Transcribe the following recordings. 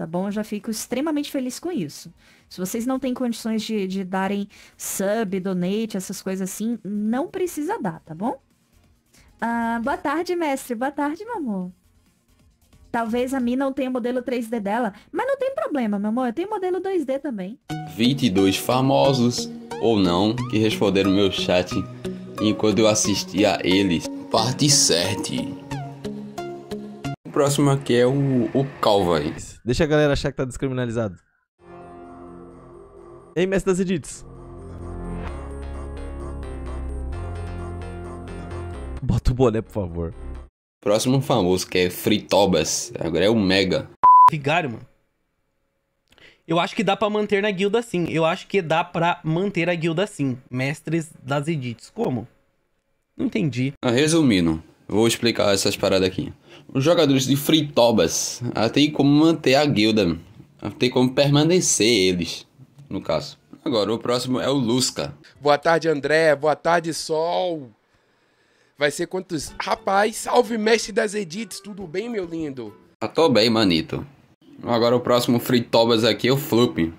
tá bom? Eu já fico extremamente feliz com isso. Se vocês não têm condições de, de darem sub, donate, essas coisas assim, não precisa dar, tá bom? Ah, boa tarde, mestre. Boa tarde, meu amor. Talvez a Mi não tenha modelo 3D dela, mas não tem problema, meu amor. Eu tenho modelo 2D também. 22 famosos, ou não, que responderam meu chat enquanto eu assistia a eles. Parte 7. O próximo aqui é o, o Calvas. Deixa a galera achar que tá descriminalizado. Ei, mestre das edits. Bota o boné, por favor. Próximo famoso que é Fritobas. Agora é o Mega. Vigário, mano. Eu acho que dá pra manter na guilda sim. Eu acho que dá pra manter a guilda sim. Mestres das edits. Como? Não entendi. Ah, Resumindo, vou explicar essas paradas aqui. Os jogadores de Fritobas ah, tem como manter a guilda. ah, Tem como permanecer eles, no caso. Agora, o próximo é o Lusca. Boa tarde, André. Boa tarde, Sol. Vai ser quantos? Rapaz, salve, mestre das edits. Tudo bem, meu lindo? Ah, tô bem, manito. Agora o próximo Fritobas aqui é o Floop.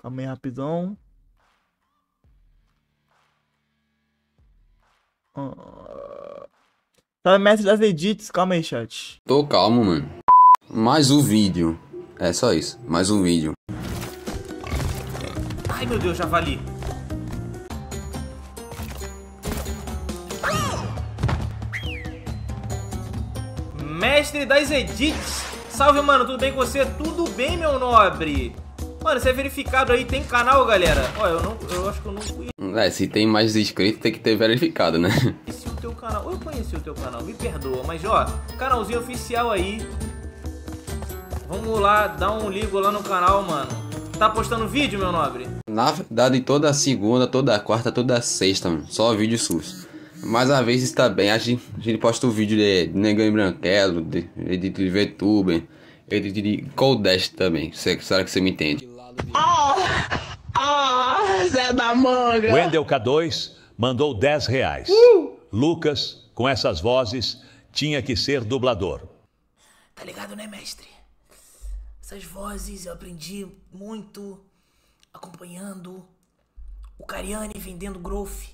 Calma aí, rapidão. Ah. Tá, mestre das edits. Calma aí, chat. Tô calmo, mano. Mais um vídeo. É só isso. Mais um vídeo. Ai, meu Deus, javali. Mestre das edits. Salve, mano. Tudo bem com você? Tudo bem, meu nobre? Mano, você é verificado aí, tem canal, galera? Ó, eu não. Eu acho que eu não conheci É, se tem mais inscritos, tem que ter verificado, né? teu canal. Eu conheci o teu canal, me perdoa, mas ó, canalzinho oficial aí. Vamos lá, dar um ligo lá no canal, mano. Tá postando vídeo, meu nobre? Na verdade, toda segunda, toda quarta, toda sexta, mano. Só vídeo sus. Mas às vezes também a gente, a gente posta o vídeo de Negão e Branquelo, de edit de VTuber, edit de Coldest também. Cê- Será que você me entende? Wendel K2 mandou 10 reais. Lucas, com essas vozes, tinha que ser dublador. Tá ligado, né, mestre? Essas vozes eu aprendi muito acompanhando o Cariani vendendo growth.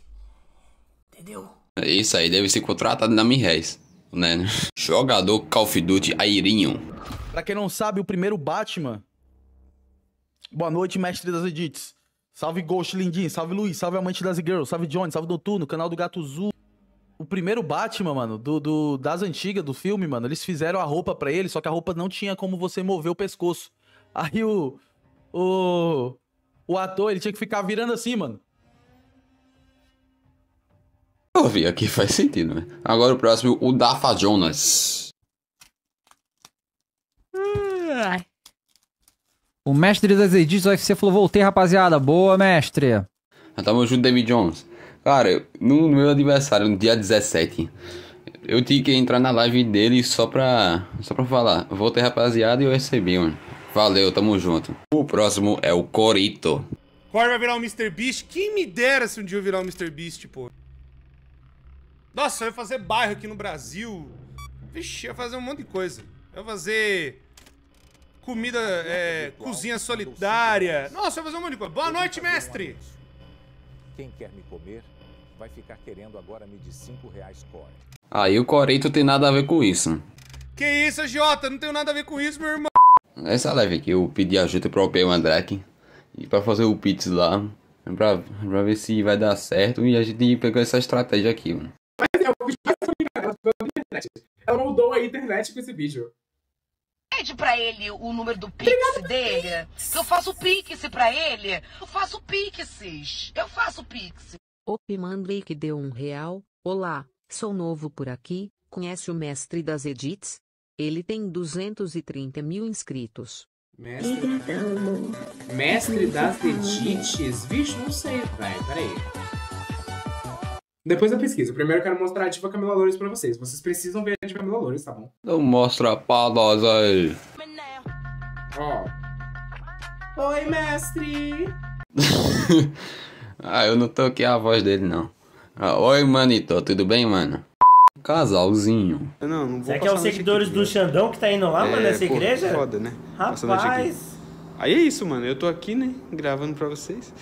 Entendeu? É Isso aí deve ser contratado na Mirrez, né? Jogador Call of Duty Airinho. Pra quem não sabe, o primeiro Batman. Boa noite, mestre das edits. Salve Ghost Lindinho, salve Luiz, salve Amante das Girls, salve Johnny, salve Noturno, canal do Gato Zul. O primeiro Batman, mano, do, do- das antigas do filme, mano, eles fizeram a roupa pra ele, só que a roupa não tinha como você mover o pescoço. Aí o. O. O ator, ele tinha que ficar virando assim, mano. Eu vi aqui, faz sentido, né? Agora o próximo, o Dafa Jonas. O mestre das edits do UFC falou: voltei, rapaziada. Boa, mestre. Ah, Tamo junto, David Jones. Cara, no meu aniversário, no dia 17, eu tinha que entrar na live dele só pra, só pra falar. Voltei, rapaziada, e eu recebi, mano. Valeu, tamo junto. O próximo é o Corito. Corey vai virar um Mr. Beast? Quem me dera se um dia eu virar um Mr. Beast, pô. Nossa, eu ia fazer bairro aqui no Brasil. Vixe, eu ia fazer um monte de coisa. Eu ia fazer comida, é, cozinha solidária. Nossa, eu ia fazer um monte de coisa. Boa noite, mestre. Quem quer me comer vai ficar querendo agora me de 5 reais core. Aí o Corito tem nada a ver com isso. Que isso, agiota? Não tenho nada a ver com isso, meu irmão. Essa live aqui eu pedi ajuda pro P Mandrake e pra fazer o Pix lá, pra, pra ver se vai dar certo e a gente pegou essa estratégia aqui, mano. Ela mudou a internet com esse vídeo. Pede pra ele o número do Pix dele. Que eu faço Pix pra ele. Eu faço Pixes. Eu faço Pix. Op Mandrake deu um real. Olá, sou novo por aqui. Conhece o mestre das edits? Ele tem 230 mil inscritos. Mestre, mestre das edits? Vixe, não sei, velho. Peraí. Depois da pesquisa, primeiro eu quero mostrar a Diva Camila Loures pra vocês. Vocês precisam ver a Diva Camila Loures, tá bom? Então mostra pra nós aí. Ó. Oi, mestre! ah, eu não toquei a voz dele não. Ah, Oi, manito, tudo bem, mano? Casalzinho. Não, não vou Será que é os seguidores do Xandão que tá indo lá, mano, nessa pô, igreja? Foda, né? Noite aqui. Rapaz. Aí é isso, mano. Eu tô aqui, né? Gravando pra vocês.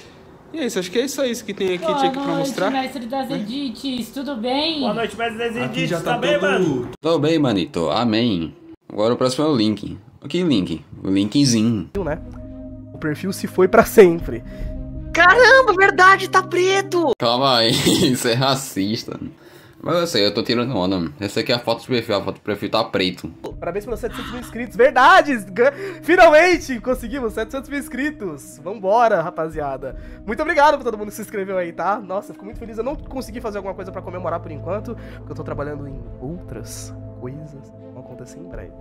E é isso, acho que é só isso que tem aqui, Boa tinha aqui pra noite, mostrar. mestre das edites, tudo bem? Boa noite, mestre das Aqui edites, já tá tá bem, todo- mano? Tô bem, manito. Amém. Agora o próximo é o link. Que link? O linkzinho. né? O perfil se foi pra sempre. Caramba, verdade, tá preto! Calma aí, isso é racista. Mas eu sei, eu tô tirando onda. mano. Essa aqui é a foto do perfil, a foto do perfil tá preto. Parabéns pelos 700 mil inscritos. Verdade! Finalmente conseguimos 700 mil inscritos. Vambora, rapaziada. Muito obrigado pra todo mundo que se inscreveu aí, tá? Nossa, fico muito feliz. Eu não consegui fazer alguma coisa pra comemorar por enquanto, porque eu tô trabalhando em outras coisas vão acontecer em breve.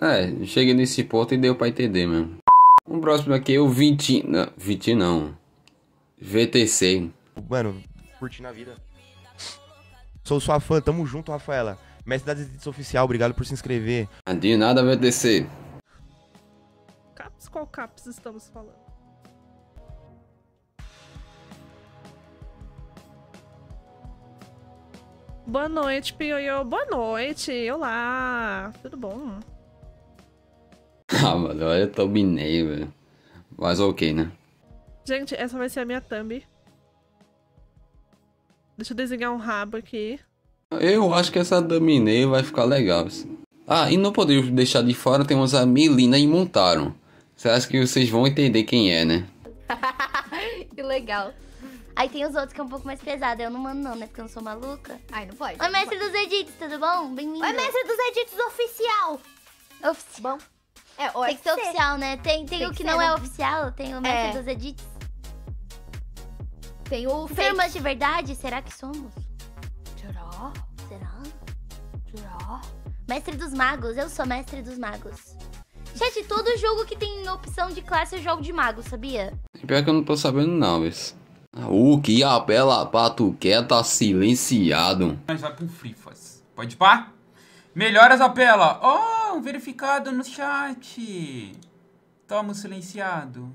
É, cheguei nesse ponto e deu pra entender mesmo. O próximo aqui é o 20. Não, 20 não. VTC. Mano, curtindo a vida. Sou sua fã, tamo junto, Rafaela. Mestre das Edits Oficial, obrigado por se inscrever. De nada, VTC. Caps, qual caps estamos falando? Boa noite, Pioyo. Boa noite. Olá. Tudo bom? Ah, mano, olha, eu tô binei, velho. Mas ok, né? Gente, essa vai ser a minha thumb. Deixa eu desenhar um rabo aqui. Eu acho que essa Dominei vai ficar legal. assim. Ah, e não podemos deixar de fora, temos a Melina e Montaram. Você acha que vocês vão entender quem é, né? que legal. Aí tem os outros que é um pouco mais pesado. Eu não mando não, né? Porque eu não sou maluca. Ai, não pode. Oi, mestre dos edits, tudo bom? Bem-vindo. Oi, mestre dos edits oficial. Oficial. Bom. É, tem que ser oficial, né? Tem, tem, Tem o que que ser, não né? é oficial, tem o mestre É. dos edits. Tem o Firmas de verdade, será que somos? Será? Será? Será? Mestre dos magos, eu sou mestre dos magos. Gente, todo jogo que tem opção de classe eu jogo de mago, sabia? Pior que eu não tô sabendo não, mas... O que apela pra tu quer tá silenciado. Mas vai pro Frifas. Pode pá? Melhoras apela. Oh, um verificado no chat. Toma o silenciado.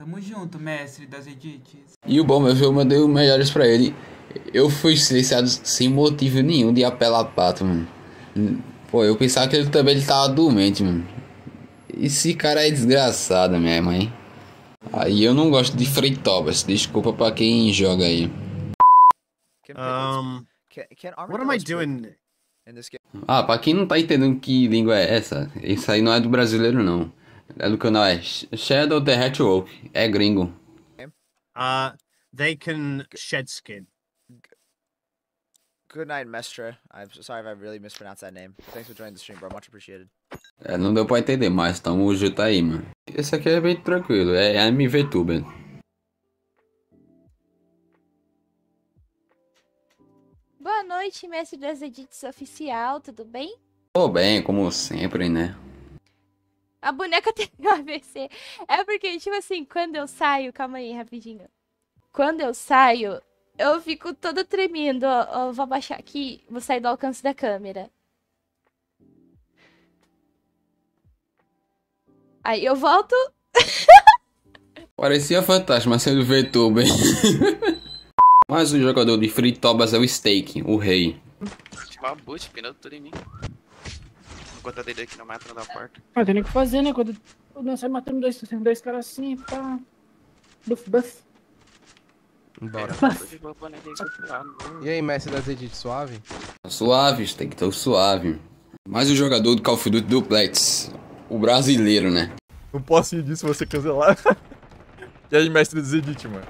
Tamo junto, mestre das edits. E o bom, meu filho, eu mandei os melhores pra ele. Eu fui silenciado sem motivo nenhum de apelar pato, mano. Pô, eu pensava que ele também ele tava doente, mano. Esse cara é desgraçado mesmo, hein? Aí eu não gosto de Freitobas. Desculpa pra quem joga aí. Um, what am I doing in this game? Ah, pra quem não tá entendendo que língua é essa, isso aí não é do brasileiro, não. É do canal, é Shadow the Hatchwolf. É gringo. Uh, they can shed skin. Good night, Mestra. I'm so sorry if I really mispronounced that name. Thanks for joining the stream, bro. Much appreciated. É, não deu pra entender, mas tamo junto aí, mano. Esse aqui é bem tranquilo, é MVTuber. Boa noite, mestre das edits oficial, tudo bem? Tô bem, como sempre, né? A boneca teve um AVC. É porque, tipo assim, quando eu saio, calma aí, rapidinho. Quando eu saio, eu fico toda tremendo. Ó, ó, vou abaixar aqui, vou sair do alcance da câmera. Aí eu volto. Parecia fantástico, mas sendo VTuber. Mas o jogador de Free Tobas é o Steak, o rei. Boot, pneu tudo em mim. Enquanto eu dei aqui na máquina da porta. Ah, tem nem o que fazer, né? Quando eu não sai matando dois, dois caras assim, pá. Buff, buff. Bora. E aí, mestre das edits, suave? Suave, Steak, tô suave. Mas o jogador do Call of Duty Duplex, o brasileiro, né? Não posso ir disso, você cancelar. e aí, mestre dos edit, mano?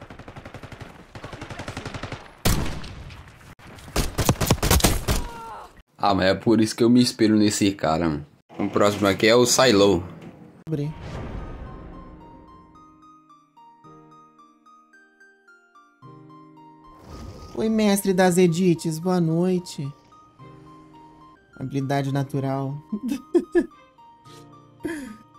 Ah, mas é por isso que eu me inspiro nesse cara, mano. O próximo aqui é o Silo. Abri. Oi, mestre das edits, boa noite. Habilidade natural.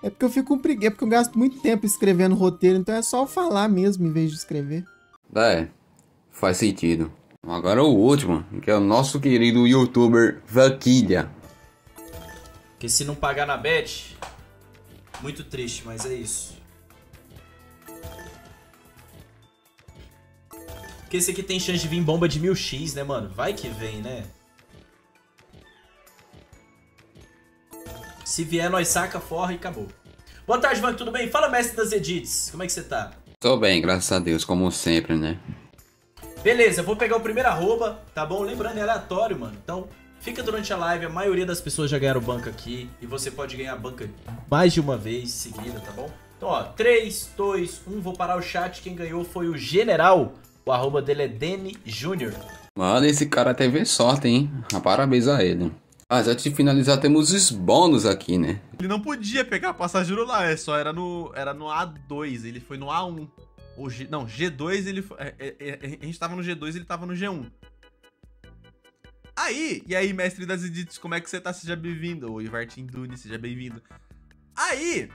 é porque eu fico com preguiça, é porque eu gasto muito tempo escrevendo roteiro, então é só falar mesmo em vez de escrever. É, faz sentido. Agora o último, que é o nosso querido youtuber Vaquilha. Porque se não pagar na bet, muito triste, mas é isso. Porque esse aqui tem chance de vir bomba de 1000x, né, mano? Vai que vem, né? Se vier, nós saca, forra e acabou. Boa tarde, Vank, tudo bem? Fala, mestre das edits. Como é que você tá? Tô bem, graças a Deus, como sempre, né? Beleza, eu vou pegar o primeiro arroba, tá bom? Lembrando, é aleatório, mano. Então, fica durante a live. A maioria das pessoas já ganharam banca aqui. E você pode ganhar banca mais de uma vez seguida, tá bom? Então, ó, 3, 2, 1. Vou parar o chat. Quem ganhou foi o General. O arroba dele é Danny Jr. Mano, esse cara teve sorte, hein? Parabéns a ele. Mas antes de finalizar, temos os bônus aqui, né? Ele não podia pegar passageiro lá, é só era no, era no A2, ele foi no A1. Ou G, não, G2 ele é, é, é, a gente tava no G2 ele tava no G1. Aí, e aí, mestre das edits, como é que você tá? Seja bem-vindo. O Ivartin Duni, seja bem-vindo. Aí,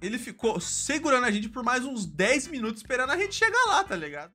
ele ficou segurando a gente por mais uns 10 minutos esperando a gente chegar lá, tá ligado?